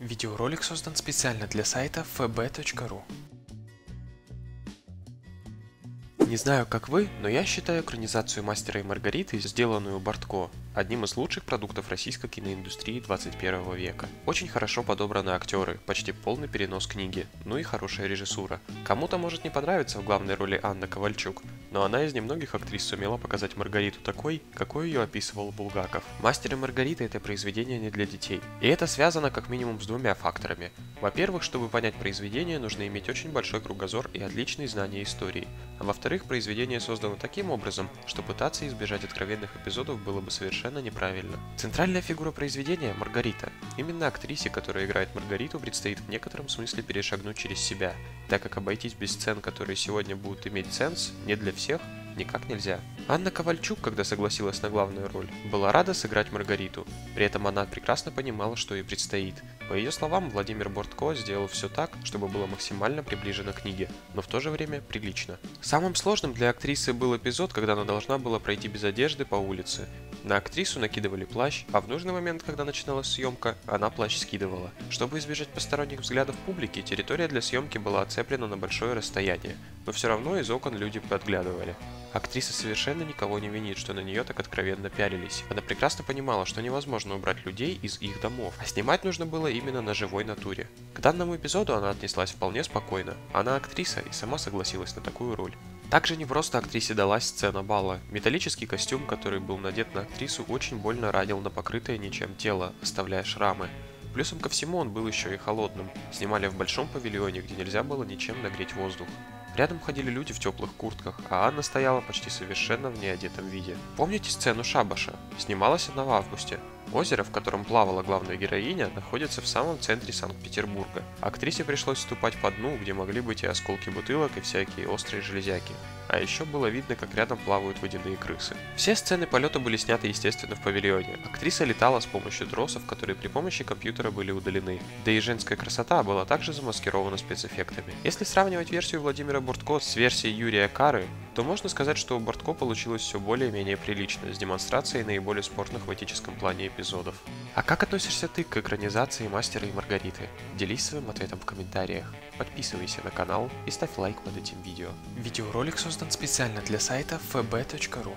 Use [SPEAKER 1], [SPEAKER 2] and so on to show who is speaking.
[SPEAKER 1] Видеоролик создан специально для сайта fb.ru. Не знаю, как вы, но я считаю экранизацию «Мастера и Маргариты», сделанную Бортко, одним из лучших продуктов российской киноиндустрии 21 века. Очень хорошо подобраны актеры, почти полный перенос книги, ну и хорошая режиссура. Кому-то может не понравиться в главной роли Анна Ковальчук, но она из немногих актрис сумела показать Маргариту такой, какой ее описывал Булгаков. «Мастер и Маргарита» — это произведение не для детей. И это связано как минимум с двумя факторами. Во-первых, чтобы понять произведение, нужно иметь очень большой кругозор и отличные знания истории. А во-вторых, произведение создано таким образом, что пытаться избежать откровенных эпизодов было бы совершенно неправильно. Центральная фигура произведения – Маргарита. Именно актрисе, которая играет Маргариту, предстоит в некотором смысле перешагнуть через себя, так как обойтись без сцен, которые сегодня будут иметь сенс, не для всех, никак нельзя. Анна Ковальчук, когда согласилась на главную роль, была рада сыграть Маргариту. При этом она прекрасно понимала, что ей предстоит. По ее словам, Владимир Бортко сделал все так, чтобы было максимально приближено к книге, но в то же время прилично. Самым сложным для актрисы был эпизод, когда она должна была пройти без одежды по улице. На актрису накидывали плащ, а в нужный момент, когда начиналась съемка, она плащ скидывала. Чтобы избежать посторонних взглядов публики, территория для съемки была оцеплена на большое расстояние, но все равно из окон люди подглядывали. Актриса совершенно никого не винит, что на нее так откровенно пялились. Она прекрасно понимала, что невозможно убрать людей из их домов, а снимать нужно было именно на живой натуре. К данному эпизоду она отнеслась вполне спокойно. Она актриса и сама согласилась на такую роль. Также не просто актрисе далась сцена бала. Металлический костюм, который был надет на актрису, очень больно ранил на покрытое ничем тело, оставляя шрамы. Плюсом ко всему он был еще и холодным. Снимали в большом павильоне, где нельзя было ничем нагреть воздух. Рядом ходили люди в теплых куртках, а Анна стояла почти совершенно в неодетом виде. Помните сцену шабаша? Снималась она в августе. Озеро, в котором плавала главная героиня, находится в самом центре Санкт-Петербурга. Актрисе пришлось ступать по дну, где могли быть и осколки бутылок, и всякие острые железяки. А еще было видно, как рядом плавают водяные крысы. Все сцены полета были сняты, естественно, в павильоне. Актриса летала с помощью тросов, которые при помощи компьютера были удалены. Да и женская красота была также замаскирована спецэффектами. Если сравнивать версию Владимира Буртко с версией Юрия Кары, то можно сказать, что у Бортко получилось все более-менее прилично, с демонстрацией наиболее спорных в этическом плане эпизодов. А как относишься ты к экранизации Мастера и Маргариты? Делись своим ответом в комментариях. Подписывайся на канал и ставь лайк под этим видео. Видеоролик создан специально для сайта fb.ru.